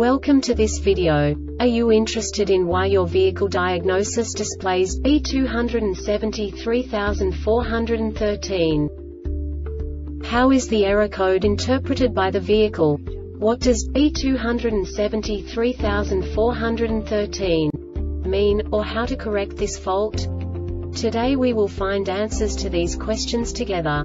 Welcome to this video. Are you interested in why your vehicle diagnosis displays B273413? How is the error code interpreted by the vehicle? What does B273413 mean, or how to correct this fault? Today we will find answers to these questions together.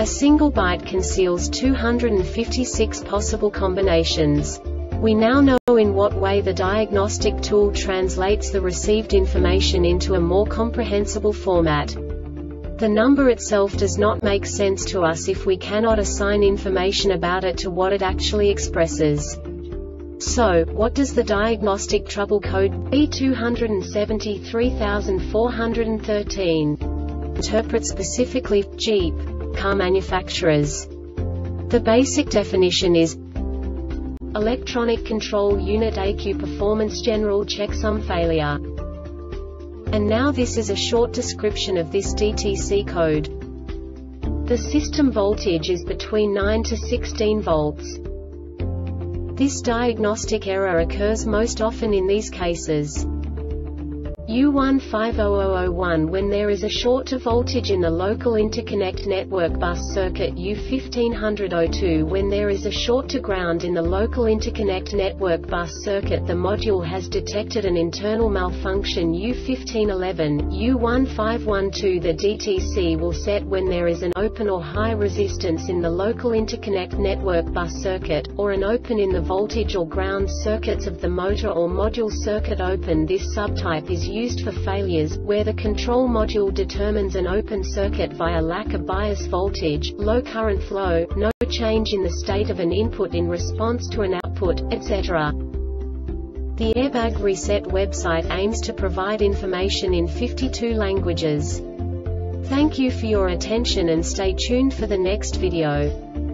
A single byte conceals 256 possible combinations. We now know in what way the diagnostic tool translates the received information into a more comprehensible format. The number itself does not make sense to us if we cannot assign information about it to what it actually expresses. So, what does the diagnostic trouble code B273413 interpret specifically Jeep car manufacturers? The basic definition is Electronic Control Unit ECU Performance General Checksum Failure. And now this is a short description of this DTC code. The system voltage is between 9 to 16 volts. This diagnostic error occurs most often in these cases. U150001 when there is a short to voltage in the local interconnect network bus circuit U150002 when there is a short to ground in the local interconnect network bus circuit. The module has detected an internal malfunction. U1511, U1512 The DTC will set when there is an open or high resistance in the local interconnect network bus circuit, or an open in the voltage or ground circuits of the motor or module circuit open. This subtype is used for failures, where the control module determines an open circuit via lack of bias voltage, low current flow, no change in the state of an input in response to an output, etc. The Airbag Reset website aims to provide information in 52 languages. Thank you for your attention and stay tuned for the next video.